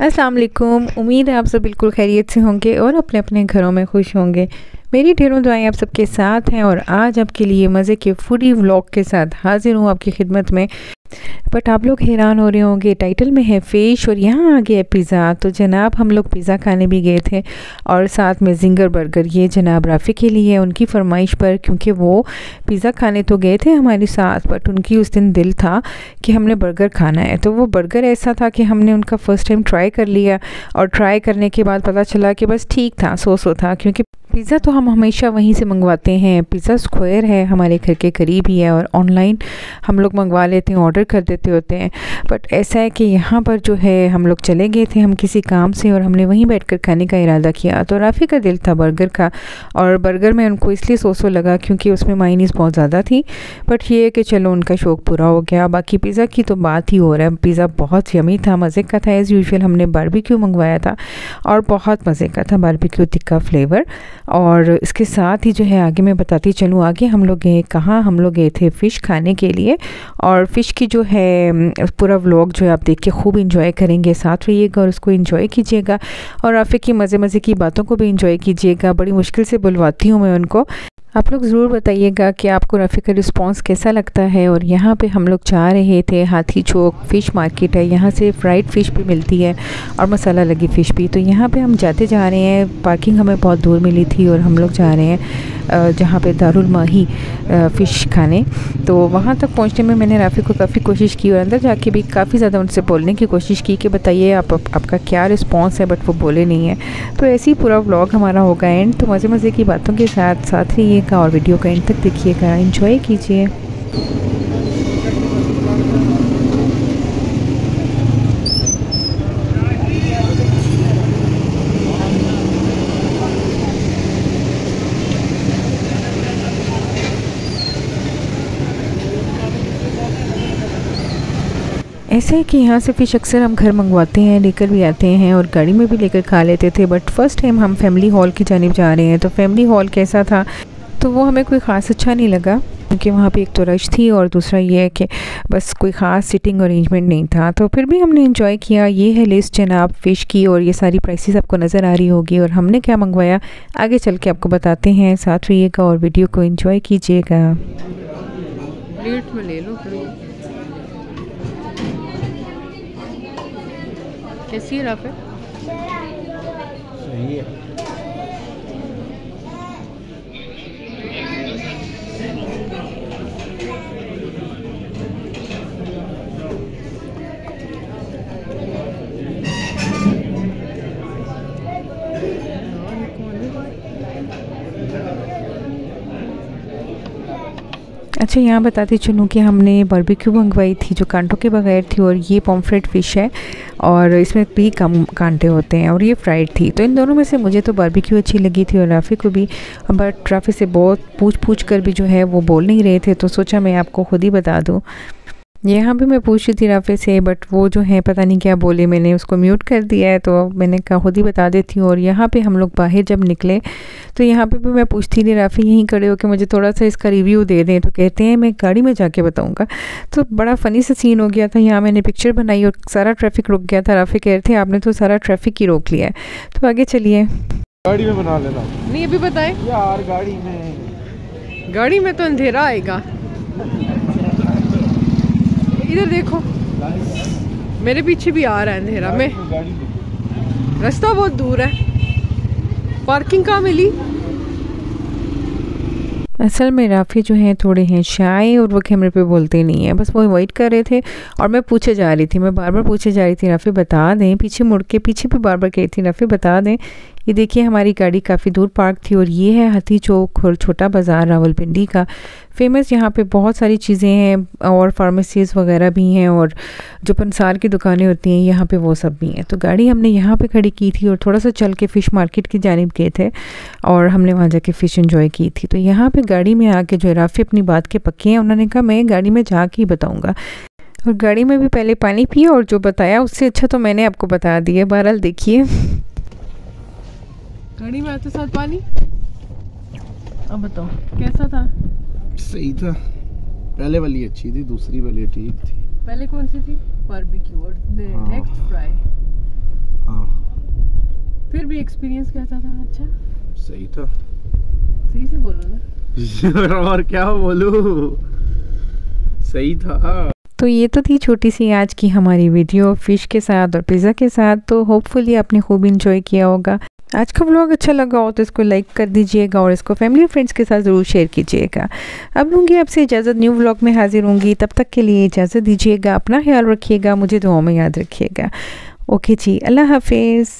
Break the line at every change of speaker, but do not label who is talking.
अस्सलाम वालेकुम उम्मीद है आप सब बिल्कुल खैरियत से होंगे और अपने अपने घरों में खुश होंगे। मेरी ढेरों दुआएँ आप सबके साथ हैं और आज आपके लिए मज़े के फूडी व्लॉग के साथ हाजिर हूँ आपकी खिदमत में। बट आप लोग हैरान हो रहे होंगे टाइटल में है फ़िश और यहाँ आ गया पिज़्ज़ा तो जनाब, हम लोग पिज़्ज़ा खाने भी गए थे और साथ में जिंगर बर्गर ये जनाब राफ़ी के लिए उनकी फरमाइश पर, क्योंकि वो पिज़्ज़ा खाने तो गए थे हमारे साथ बट उनकी उस दिन दिल था कि हमने बर्गर खाना है। तो वो बर्गर ऐसा था कि हमने उनका फ़र्स्ट टाइम ट्राई कर लिया और ट्राई करने के बाद पता चला कि बस ठीक था सो सो था, क्योंकि पिज़्ज़ा तो हम हमेशा वहीं से मंगवाते हैं। पिज़्ज़ा स्क्वायर है, हमारे घर के करीब ही है और ऑनलाइन हम लोग मंगवा लेते हैं, ऑर्डर कर देते होते हैं। बट ऐसा है कि यहाँ पर जो है, हम लोग चले गए थे हम किसी काम से और हमने वहीं बैठकर खाने का इरादा किया। तो राफ़ी का दिल था बर्गर का और बर्गर में उनको इसलिए सोसो लगा क्योंकि उसमें माइनीस बहुत ज़्यादा थी। बट ये है कि चलो उनका शौक़ पूरा हो गया। बाकी पिज़्ज़ा की तो बात ही हो रहा है। पिज़्ज़ा बहुत यमी था, मज़े का था। एज़ यूजल हमने बारबेक्यू मंगवाया था और बहुत मज़े का था। बारबेक्यू तिक्का फ्लेवर और इसके साथ ही जो है आगे मैं बताती चलूँ, आगे हम लोग गए, कहाँ हम लोग गए थे फ़िश खाने के लिए। और फ़िश की जो है पूरा व्लॉग जो है आप देख के खूब इंजॉय करेंगे। साथ रहिएगा और उसको इंजॉय कीजिएगा। और आफिक की मज़े मज़े की बातों को भी इंजॉय कीजिएगा। बड़ी मुश्किल से बुलवाती हूँ मैं उनको। आप लोग ज़रूर बताइएगा कि आपको रफ़ी का रिस्पॉन्स कैसा लगता है और यहाँ पे हम लोग जा रहे थे हाथी चौक फ़िश मार्केट है। यहाँ से फ्राइड फ़िश भी मिलती है और मसाला लगी फ़िश भी। तो यहाँ पे हम जाते जा रहे हैं। पार्किंग हमें बहुत दूर मिली थी और हम लोग जा रहे हैं जहाँ पे दारुल माही फ़िश खाने। तो वहाँ तक पहुँचने में मैंने राफ़ी को काफ़ी कोशिश की और अंदर जाके भी काफ़ी ज़्यादा उनसे बोलने की कोशिश की कि बताइए आप आपका क्या रिस्पॉन्स है? बट वो बोले नहीं है। तो ऐसे ही पूरा व्लॉग हमारा होगा एंड तो मज़े मज़े की बातों के साथ साथ ही देखिएगा और वीडियो का एंड तक देखिएगा। एंजॉय कीजिए। ऐसे है कि यहाँ से फ़िश अक्सर हम घर मंगवाते हैं, लेकर भी आते हैं और गाड़ी में भी लेकर खा लेते थे बट फ़र्स्ट टाइम हम फैमिली हॉल की जानब जा रहे हैं। तो फैमिली हॉल कैसा था? तो वो हमें कोई ख़ास अच्छा नहीं लगा क्योंकि वहाँ पे एक तो रश थी और दूसरा ये है कि बस कोई ख़ास सिटिंग अरेंजमेंट नहीं था। तो फिर भी हमने इंजॉय किया ये है लिस्ट जनाब फ़िश की और ये सारी प्राइसेस आपको नज़र आ रही होगी और हमने क्या मंगवाया आगे चल के आपको बताते हैं। साथ रहिएगा और वीडियो को इन्जॉय कीजिएगा।
प्लेट में ले लो कैसी है सही है।
अच्छा यहाँ बताते चलूँ कि हमने बर्बिक्यू मंगवाई थी जो कांटों के बगैर थी और ये पॉम्फ्रेट फ़िश है और इसमें भी कम कांटे होते हैं और ये फ्राइड थी। तो इन दोनों में से मुझे तो बर्बिक्यू अच्छी लगी थी और राफ़ी को भी। बट राफ़ी से बहुत पूछ पूछ कर भी जो है वो बोल नहीं रहे थे तो सोचा मैं आपको खुद ही बता दूँ। यहाँ भी मैं पूछ रही थी राफे से बट वो जो है पता नहीं क्या बोले मैंने उसको म्यूट कर दिया है तो मैंने कहा खुद ही बता देती हूँ। और यहाँ पे हम लोग बाहर जब निकले तो यहाँ पे भी मैं पूछती थी राफे यहीं खड़े हो कि मुझे थोड़ा सा इसका रिव्यू दे दें? तो कहते हैं मैं गाड़ी में जाके बताऊँगा। तो बड़ा फ़नी सा सीन हो गया था। यहाँ मैंने पिक्चर बनाई और सारा ट्रैफ़िक रुक गया था। राफे कह रहे थे आपने तो सारा ट्रैफ़िक ही रोक लिया है। तो आगे चलिए।
गाड़ी में बना लेना। नहीं अभी बताए।
यार गाड़ी में।
गाड़ी में तो अंधेरा आएगा। इधर देखो। मेरे पीछे भी आ रहा है अंधेरा। में रास्ता बहुत दूर है। पार्किंग कहाँ मिली?
असल में राफ़ी जो हैं, थोड़े हैं शाय और वो कैमरे पे बोलते नहीं हैं। बस वो वेट कर रहे थे और मैं पूछे जा रही थी। मैं बार बार पूछे जा रही थी, राफ़ी बता दें। पीछे मुड़ के पीछे भी बार बार कही थी, राफ़ी बता दें ये देखिए, हमारी गाड़ी काफ़ी दूर पार्क थी और ये है हाथी चौक और छोटा बाज़ार रावलपिंडी का। फ़ेमस यहाँ पे बहुत सारी चीज़ें हैं और फार्मेसीज़ वगैरह भी हैं और जो पंसार की दुकानें होती हैं, यहाँ पे वो सब भी हैं। तो गाड़ी हमने यहाँ पे खड़ी की थी और थोड़ा सा चल के फ़िश मार्केट की जानब गए थे और हमने वहाँ जाके फ़िश इन्जॉय की थी। तो यहाँ पर गाड़ी में आके जो राफ़ी अपनी बात के पक्के हैं। उन्होंने कहा, मैं गाड़ी में जा के ही बताऊँगा। और गाड़ी में भी पहले पानी पिया और जो बताया, उससे अच्छा तो मैंने आपको बता दिया। बहरहाल देखिए।
गाड़ी में आते साथ पानी? अब बताओ कैसा था?
सही था। पहले वाली अच्छी थी दूसरी वाली ठीक थी।
पहले कौन सी थी? बारबेक्यू और नेक्स्ट फ्राई भी एक्सपीरियंस कैसा था? अच्छा?
सही था।
सही से बोलो ना।
और क्या बोलूँ? सही था।
तो ये तो थी छोटी सी आज की हमारी वीडियो फ़िश के साथ और पिज़्ज़ा के साथ। तो होपफुली आपने खूब इंजॉय किया होगा। आज का ब्लॉग अच्छा लगा हो तो इसको लाइक कर दीजिएगा और इसको फैमिली और फ्रेंड्स के साथ ज़रूर शेयर कीजिएगा। अब लूँगी आपसे इजाज़त न्यू ब्लॉग में हाजिर होंगी। तब तक के लिए इजाज़त दीजिएगा, अपना ख्याल रखिएगा, मुझे दुआओं में याद रखिएगा। ओके जी, अल्लाह हाफिज़।